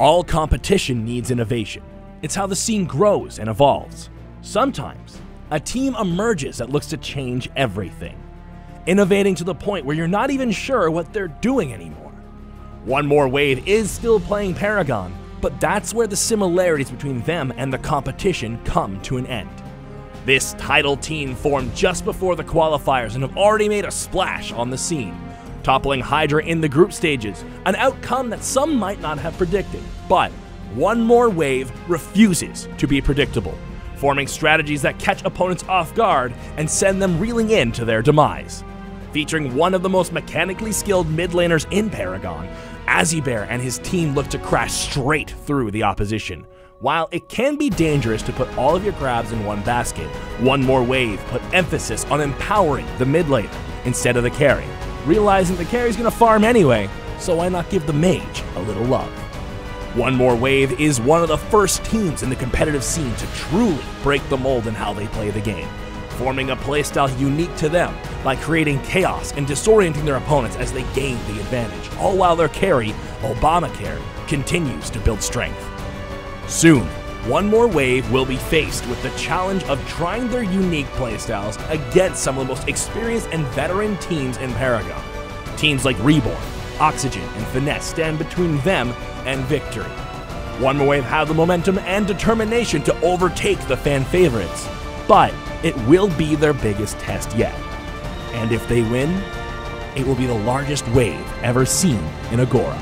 All competition needs innovation. It's how the scene grows and evolves. Sometimes, a team emerges that looks to change everything, innovating to the point where you're not even sure what they're doing anymore. One More Wave is still playing Paragon, but that's where the similarities between them and the competition come to an end. This title team formed just before the qualifiers and have already made a splash on the scene, toppling Hydra in the group stages, an outcome that some might not have predicted. But One More Wave refuses to be predictable, forming strategies that catch opponents off guard and send them reeling into their demise. Featuring one of the most mechanically skilled mid laners in Paragon, Azibear and his team look to crash straight through the opposition. While it can be dangerous to put all of your crabs in one basket, One More Wave put emphasis on empowering the mid laner instead of the carry, realizing the carry's gonna farm anyway, so why not give the mage a little love? One More Wave is one of the first teams in the competitive scene to truly break the mold in how they play the game, forming a playstyle unique to them by creating chaos and disorienting their opponents as they gain the advantage, all while their carry, Obamacare, continues to build strength. Soon, One More Wave will be faced with the challenge of trying their unique playstyles against some of the most experienced and veteran teams in Paragon. Teams like Reborn, Oxygen, and Finesse stand between them and victory. One More Wave have the momentum and determination to overtake the fan favorites, but it will be their biggest test yet. And if they win, it will be the largest wave ever seen in Agora.